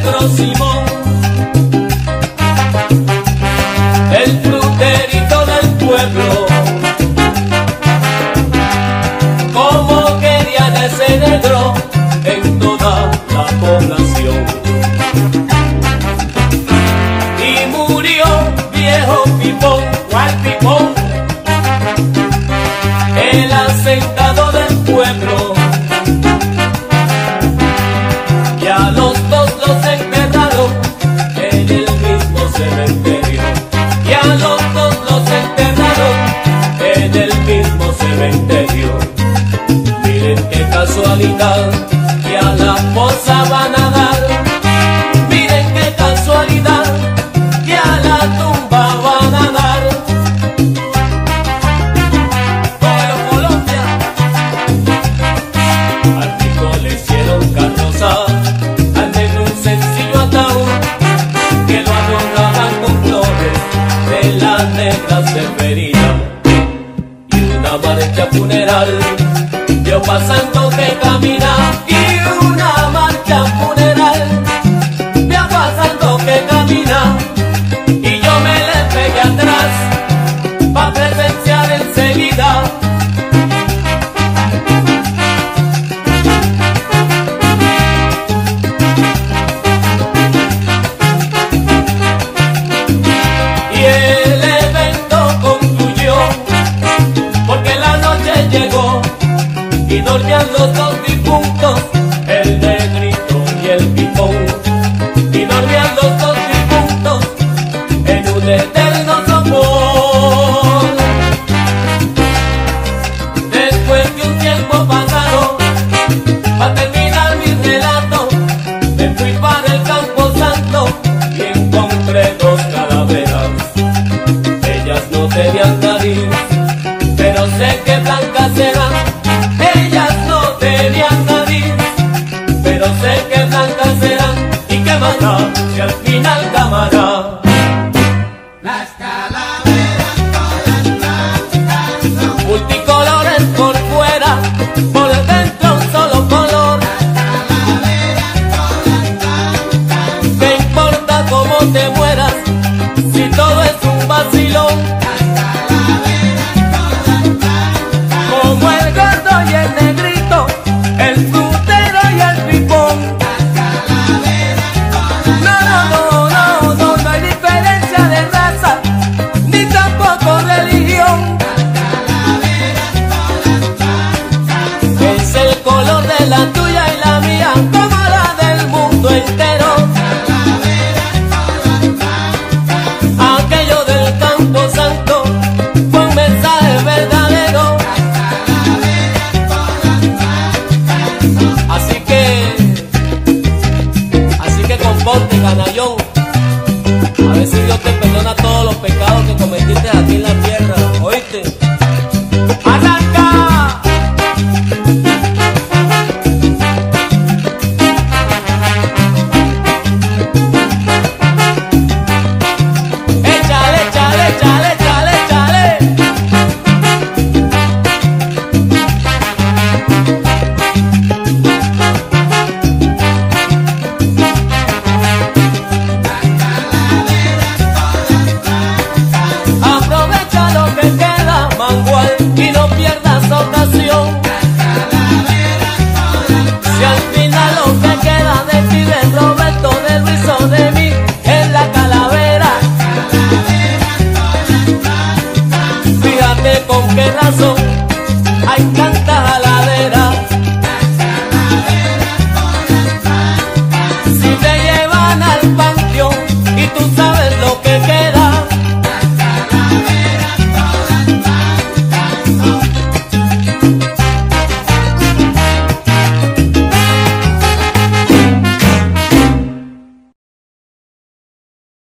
Pedro Simón, el fruterito del pueblo. Como querían ese negro en toda la población. Y murió viejo pipón, cual pipón. casualidad que a la poza van a dar. Miren qué casualidad que a la tumba van a dar. Pero Colombia, al rico le hicieron carroza, al negro un sencillo ataúd, que lo adornaban con flores de la negra cerverina y una marcha funeral. Yo pasan y dormían los dos difuntos, el negrito y el pipón. Y dormían los dos difuntos en un eterno sopor. Después de un tiempo pasado, para terminar mi relato, me fui mano, al final razón.